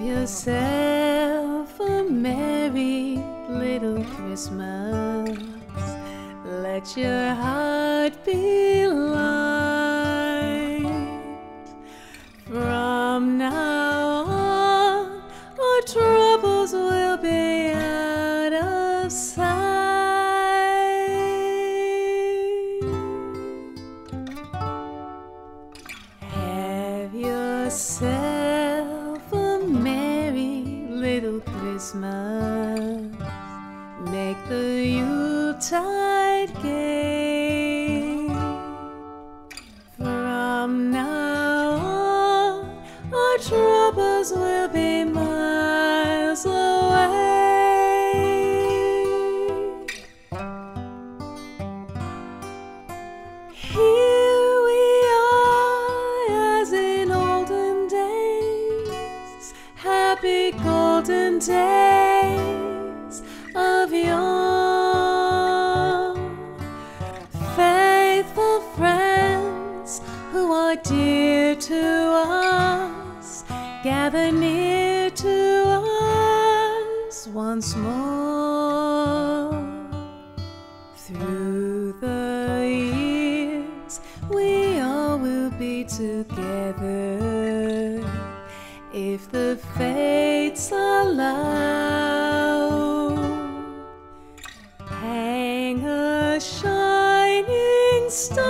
Have yourself a merry little Christmas. Let your heart the Yuletide gay. From now on, our troubles will be miles away. Here we are, as in olden days, happy golden days are dear to us, gather near to us once more. Through the years, we all will be together if the fates allow. Hang a shining star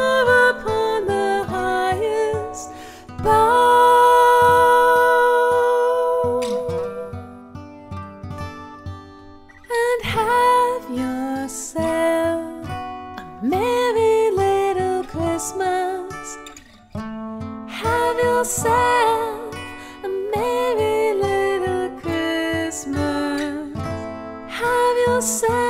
and have yourself a merry little Christmas. Have yourself a merry little Christmas. Have yourself.